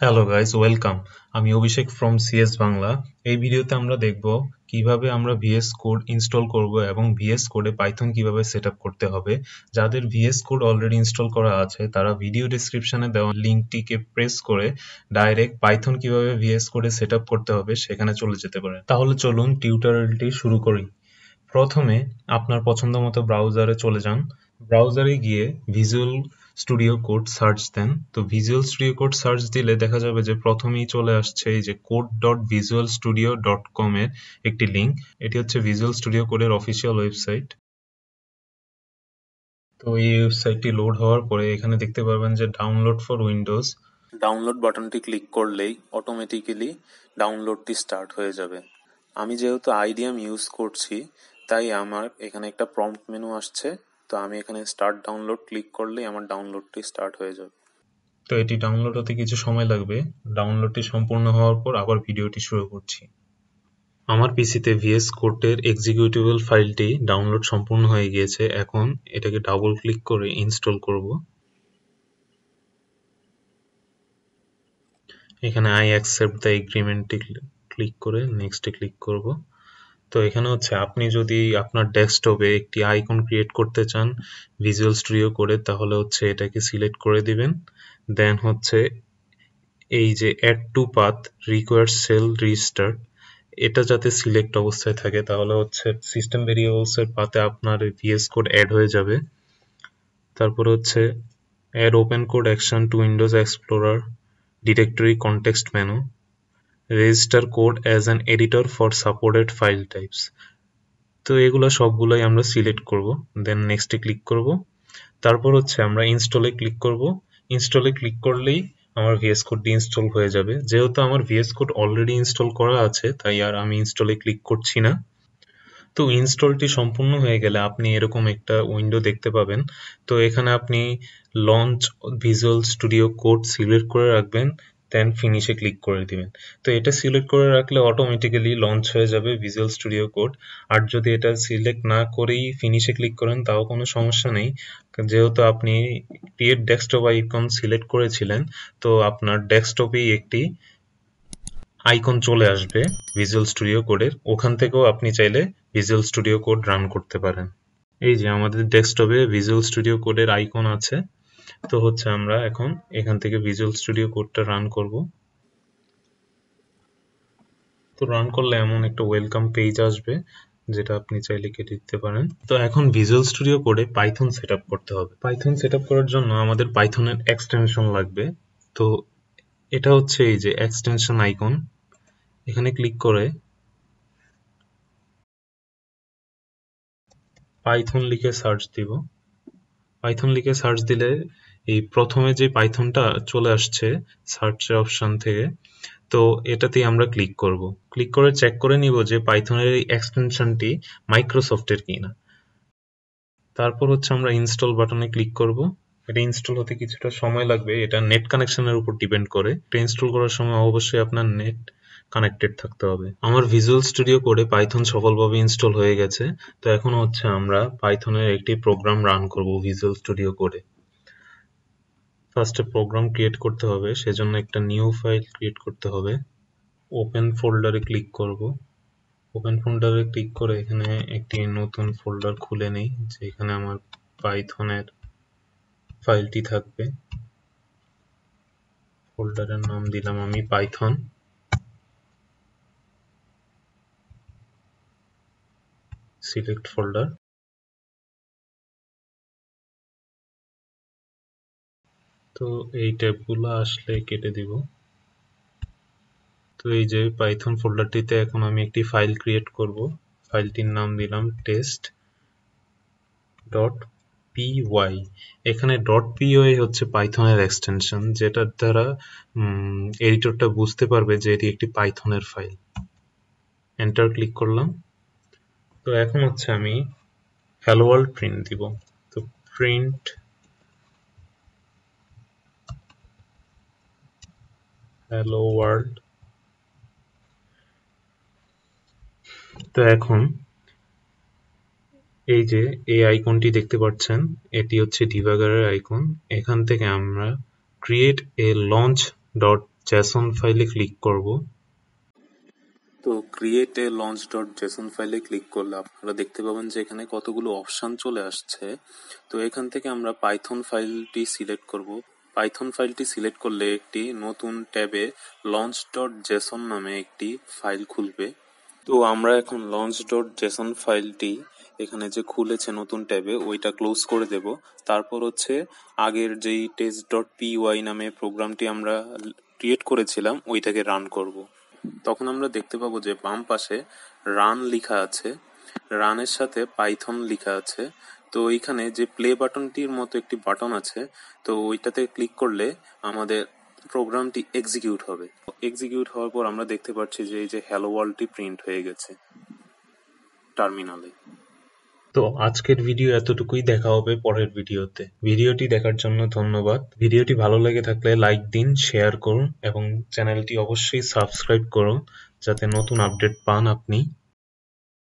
Hello guys welcome আমি অভিষেক from CS Bangla এই ভিডিওতে আমরা দেখব কীভাবে আমরা ভিএস কোড ইনস্টল করব এবং ভিএস কোডে পাইথন কীভাবে সেট করতে হবে। যাদের ভিএস কোড অলরেডি ইনস্টল করা আছে, তারা ভিডিও ডিসক্রিপশনে দেওয়া লিঙ্কটিকে প্রেস করে ডাইরেক্ট পাইথন কীভাবে ভিএস কোডে সেট করতে হবে সেখানে চলে যেতে পারে। তাহলে চলুন টিউটোরিয়ালটি শুরু করি। প্রথমে আপনার পছন্দ মতো ব্রাউজারে চলে যান। ব্রাউজারে গিয়ে ভিজুয়াল স্টুডিও কোড সার্চ দেন। তো ভিজুয়াল স্টুডিও কোড সার্চ দিলে দেখা যাবে যে প্রথমেই চলে আসছে এই যে code dot visual studio dot com এর একটি লিঙ্ক এটি হচ্ছে ভিজুয়াল স্টুডিও কোডের অফিসিয়াল ওয়েবসাইট তো এই ওয়েবসাইটটি লোড হওয়ার পরে এখানে দেখতে পারবেন যে ডাউনলোড ফর উইন্ডোজ ডাউনলোড বাটনটি ক্লিক করলেই অটোমেটিক্যালি ডাউনলোডটি স্টার্ট হয়ে যাবে। আমি যেহেতু আইডিয়াম ইউজ করছি, তাই আমার এখানে একটা প্রম্পট মেনু আসছে। তো আমি এখানে স্টার্ট ডাউনলোড ক্লিক করলেই আমার ডাউনলোডটি স্টার্ট হয়ে যাবে। তো এটি ডাউনলোড হতে কিছু সময় লাগবে। ডাউনলোডটি সম্পূর্ণ হওয়ার পর আবার ভিডিওটি শুরু করছি। আমার পিসিতে ভিএস কোডের এক্সিকিউটেবল ফাইলটি ডাউনলোড সম্পূর্ণ হয়ে গিয়েছে। এখন এটাকে ডাবল ক্লিক করে ইনস্টল করব। এখানে আই অ্যাকসেপ্ট দ্য এগ্রিমেন্টটি ক্লিক করে নেক্সটে ক্লিক করব। তো এখানে হচ্ছে আপনি যদি আপনার ডেস্কটপে একটি আইকন ক্রিয়েট করতে চান ভিজুয়াল স্টুডিও করে, তাহলে হচ্ছে এটাকে সিলেক্ট করে দিবেন। দেন হচ্ছে এই যে add to path require shell restart এটা যাতে সিলেক্ট অবস্থায় থাকে, তাহলে হচ্ছে সিস্টেম ভেরিয়েবলস এর পাতে আপনার ভিএস কোড অ্যাড হয়ে যাবে। তারপর হচ্ছে add open code action to Windows Explorer directory context menu register code as an editor for supported file types তো এগুলো সবগুলোই আমরা সিলেক্ট করব দেন নেক্সটে ক্লিক করব। তারপর হচ্ছে আমরা ইনস্টলে ক্লিক করব। ইনস্টলে ক্লিক করলেই আমার ভিএস কোডটি ইনস্টল হয়ে যাবে। যেহেতু আমার ভিএস কোড অলরেডি ইনস্টল করা আছে, তাই আর আমি ইনস্টলে ক্লিক করছি না। তো ইনস্টলটি সম্পূর্ণ হয়ে গেলে আপনি এরকম একটা উইন্ডো দেখতে পাবেন। তো এখানে আপনি launch visual studio code select করে রাখবেন। দেন ফিনিশে ক্লিক করে দিবেন। তো এটা সিলেক্ট করে রাখলে অটোমেটিক্যালি লঞ্চ হয়ে যাবে ভিজুয়াল স্টুডিও কোড আর যদি এটা সিলেক্ট না করেই ফিনিশে ক্লিক করেন, তাও কোনো সমস্যা নেই। যেহেতু আপনি ক্রিয়েট ডেস্কটপ আইকন সিলেক্ট করেছিলেন, তো আপনার ডেস্কটপেই একটি আইকন চলে আসবে ভিজুয়াল স্টুডিও কোডের ওখান থেকেও আপনি চাইলে ভিজুয়াল স্টুডিও কোড রান করতে পারেন। এই যে আমাদের ডেস্কটপে ভিজুয়াল স্টুডিও কোডের আইকন আছে। তো হচ্ছে আমরা এখন এখান থেকে ভিজুয়াল স্টুডিও কোডটা রান করব। তো রান করলে এমন একটা ওয়েলকাম পেজ আসবে, যেটা আপনি চাইলে কেটে দিতে পারেন। তো এখন ভিজুয়াল স্টুডিও কোডে পাইথন সেট করতে হবে। পাইথন সেট করার জন্য আমাদের পাইথনের এক্সটেনশন লাগবে। তো এটা হচ্ছে এই যে এক্সটেনশন আইকন এখানে ক্লিক করে পাইথন লিখে সার্চ দিব। পাইথন লিখে সার্চ দিলে এই প্রথমে যে পাইথনটা চলে আসছে সার্চ অপশন থেকে, তো এটাতেই আমরা ক্লিক করব। ক্লিক করে চেক করে নিব যে পাইথনের এই এক্সটেনশনটি মাইক্রোসফটের কিনা। তারপর হচ্ছে আমরা ইনস্টল বাটনে ক্লিক করব। এটা ইনস্টল হতে কিছুটা সময় লাগবে। এটা নেট কানেকশনের উপর ডিপেন্ড করে। এটা ইনস্টল করার সময় অবশ্যই আপনার নেট কানেক্টেড থাকতে হবে। আমার ভিজুয়াল স্টুডিও কোডে পাইথন সফলভাবে ইনস্টল হয়ে গেছে। তো এখন হচ্ছে আমরা পাইথনের একটি প্রোগ্রাম রান করব ভিজুয়াল স্টুডিও কোডে ফার্স্টে প্রোগ্রাম ক্রিয়েট করতে হবে, সেজন্য একটা নিউ ফাইল ক্রিয়েট করতে হবে। ওপেন ফোল্ডারে ক্লিক করব। ওপেন ফোল্ডারে ক্লিক করে এখানে একটি নতুন ফোল্ডার খুলে নেই, যেখানে আমার পাইথনের ফাইলটি থাকবে। ফোল্ডারের নাম দিলাম আমি পাইথন সিলেক্ট ফোল্ডার তো এই ট্যাবগুলো আসলে কেটে দিব। তো এই যে পাইথন ফোল্ডারটিতে এখন আমি একটি ফাইল ক্রিয়েট করব। ফাইলটির নাম দিলাম টেস্ট ডট পিওয়াই এখানে ডট পিওয়াই হচ্ছে পাইথনের এক্সটেনশন যেটার দ্বারা এডিটরটা বুঝতে পারবে যে এটি একটি পাইথনের ফাইল এন্টার ক্লিক করলাম। তো এখন হচ্ছে আমি হ্যালো প্রিন্ট দিব। তো প্রিন্ট হ্যালো ওয়ার্ল্ড তো এখন এই যে এই আইকনটি দেখতে পাচ্ছেন, এটি হচ্ছে ডিবাগারের আইকন। এখান থেকে আমরা create a launch dot JSON ফাইলে ক্লিক করব। তো create a launch dot JSON ফাইলে ক্লিক করলে আপনারা দেখতে পাবেন যে এখানে কতগুলো অপশান চলে আসছে। তো এখান থেকে আমরা পাইথন ফাইলটি সিলেক্ট করব। পাইথন ফাইলটি সিলেক্ট করলে একটি নতুন ট্যাবে লঞ্চ ডট জেসন নামে একটি ফাইল খুলবে। তো আমরা এখন লঞ্চ ডট জেসন ফাইলটি এখানে যে খুলেছে নতুন ট্যাবে, ওইটা ক্লোজ করে দেব। তারপর হচ্ছে আগের যেই টেস্ট ডট পি ওয়াই নামে প্রোগ্রামটি আমরা ক্রিয়েট করেছিলাম, ওইটাকে রান করব। তখন আমরা দেখতে পাবো যে বাম পাশে রান লেখা আছে। রানের সাথে পাইথন লেখা আছে। তো এইখানে যে প্লে বাটনটির মতো একটি বাটন আছে, তো ওইটাতে ক্লিক করলে আমাদের প্রোগ্রামটি এক্সিকিউট হবে। এক্সিকিউট হওয়ার পর আমরা দেখতে পাচ্ছি যে এই যে হ্যালো ওয়ার্ল্ডটি প্রিন্ট হয়ে গেছে টার্মিনালে তো আজকের ভিডিও এতটুকুই, দেখা হবে পরের ভিডিওতে ভিডিওটি দেখার জন্য ধন্যবাদ। ভিডিওটি ভালো লেগে থাকলে লাইক দিন শেয়ার করুন, এবং চ্যানেলটি অবশ্যই সাবস্ক্রাইব করুন, যাতে নতুন আপডেট পান আপনি।